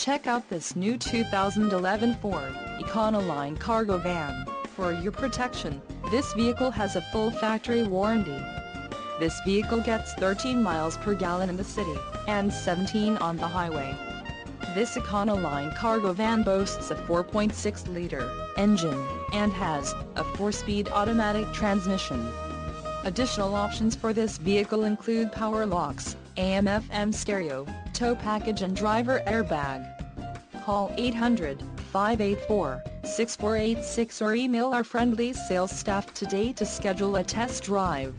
Check out this new 2011 Ford Econoline cargo van. For your protection, this vehicle has a full factory warranty. This vehicle gets 13 miles per gallon in the city, and 17 on the highway. This Econoline cargo van boasts a 4.6-liter engine, and has a 4-speed automatic transmission. Additional options for this vehicle include power locks, AM-FM stereo, tow package and driver airbag. Call 800-584-6486 or email our friendly sales staff today to schedule a test drive.